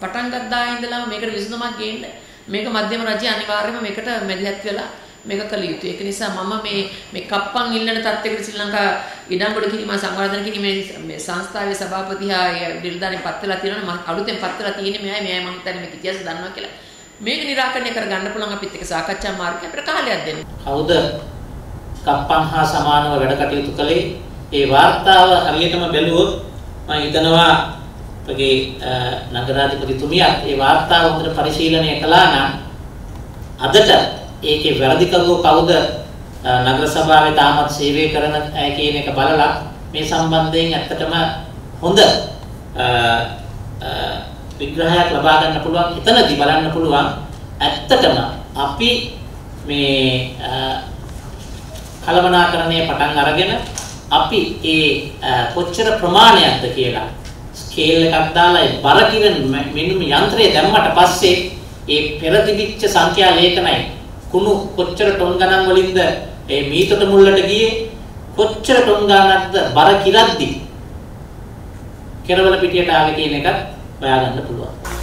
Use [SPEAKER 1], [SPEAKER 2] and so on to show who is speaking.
[SPEAKER 1] පටන් ගත්තා ඉඳලාම මේකට විසඳුමක් ගේන්න මේක මධ්‍යම රජය අනිවාර්යයෙන්ම මේකට මැදිහත් වෙලා මේක කළ යුතුයි. ඒක නිසා මම මේ මේ කප්පන් ඉල්ලන තත්ත්වයකට ශ්‍රී ලංකා ඉඩම්බඩ කිරීම සංවර්ධන කිරීමේ මේ සංස්ථාවේ සභාපති හා නිලධාරීන් පත් වෙලා තියෙනවා. මම අලුතෙන් පත් වෙලා තියෙන්නේ මෙයයි මෙයයි මම හිතන්නේ මේක ඉතිහාස දන්නවා කියලා. මේක निराකරණය කරගන්න පුළුවන් අපිත් එක්ක සාකච්ඡා මාර්ගය අපිට කාලයක් දෙන්න.
[SPEAKER 2] කවුද කප්පන් හා සමානව වැඩ කටයුතු කළේ? ඒ වාර්තාව හරියටම බැලුවොත් මම හිතනවා අපගේ නගරාධිපතිතුමියත් ඒ වාර්තාව හොඳට පරිශීලනය කළා නම් අදට ඒකේ වැරදිකරුවෝ කවුද නගර සභාවේ තාමත් සේවය කරන අය කියන එක බලලා මේ සම්බන්ධයෙන් ඇත්තටම හොඳ විග්‍රහයක් ලබා ගන්න පුළුවන්. එතනදී බලන්න පුළුවන් ඇත්තටම අපි මේ කලමනාකරණය පටන් අරගෙන අපි ඒ කොච්චර ප්‍රමාණයක්ද කියලා ස්කේල් එකක් දාලා ඒ බර කිරන මෙන්න යන්ත්‍රය දැම්මට පස්සේ ඒ පෙරදිවිච්ච සංඛ්‍යා ලේඛනයි. කුණු කොච්චර ටොන් ගණන් වලින්ද ඒ මීතර මුල්ලට ගියේ? කොච්චර ටොන් ගණන්ක්ද බර කිරද්දි? කෙරවල පිටියට ආවේ කියන එකත් හොයාගන්න පුළුවන්.